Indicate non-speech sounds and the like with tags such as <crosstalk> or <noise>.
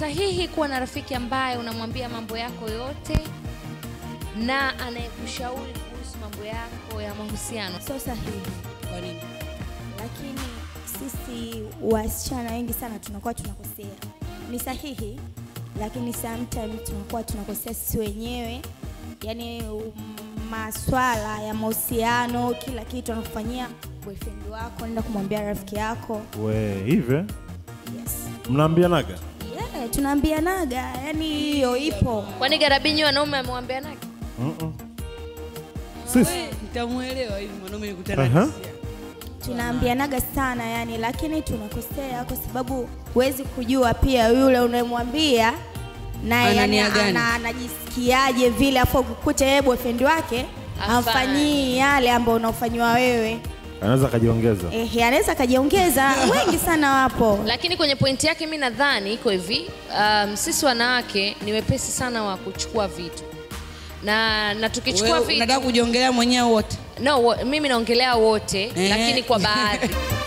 sahihi kuwa na rafiki ambaye unamwambia mambo yako yote na anayekushauri kuhusu mambo yako ya mahusiano? Sio sahihi, Kwa nini? lakini sisi wasichana wengi sana tunakuwa tunakosea. Ni sahihi, lakini sometimes tunakuwa tunakosea sisi wenyewe, yaani um, maswala ya mahusiano, kila kitu anakufanyia boyfriend wako, nenda kumwambia rafiki yako. We, hivyo Yes. mnaambianaga? Tunaambianaga, yani hiyo ipo. Kwani Garabinyi wanaume amewambianaga? Mm-mm. Sisi Wewe hivi mwanaume nikutana uh -huh. tunaambianaga sana yani, lakini tunakosea kwa sababu huwezi kujua pia yule unayemwambia naye yani, anajisikiaje vile, afu ukikuta yeye boyfriend wake amfanyii yale ambayo unaofanyiwa wewe, anaweza akajiongeza. eh, anaweza akajiongeza. <laughs> Wengi sana wapo. Lakini kwenye pointi yake mi nadhani iko hivi, um, sisi wanawake ni wepesi sana wa kuchukua vitu na na tukichukua vitu unataka kujiongelea mwenyewe wote. no, mimi naongelea wote Eh. lakini kwa baadhi <laughs>